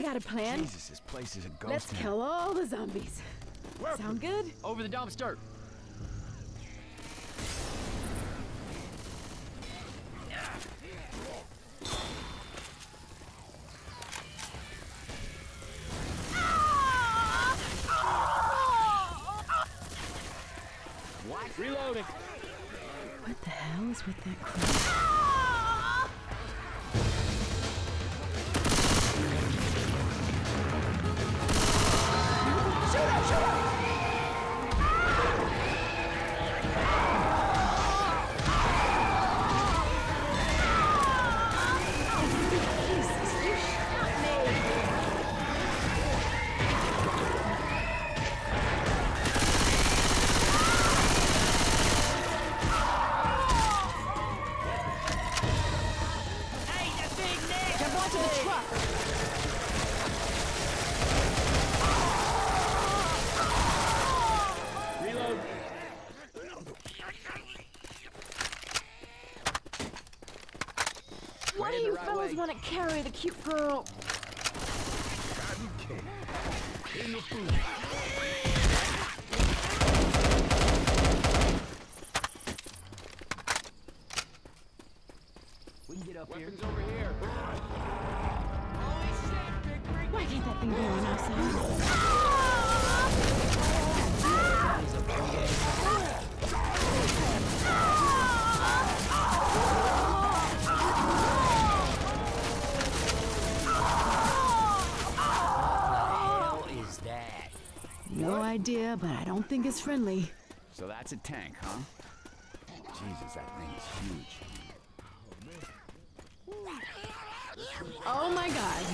I got a plan. Jesus, this place is a ghost Let's town. kill all the zombies. Sound good? Over the dumpster. What? Reloading. What the hell is with that crap? Jump onto the truck. Why do Headed the you right fellas want to carry the cute girl? Cotton candy. In the food. We can get up here. Weapons over here. Why can't that thing be on outside? No idea, but I don't think it's friendly. So that's a tank, huh? Jesus, that thing is huge. Oh my god.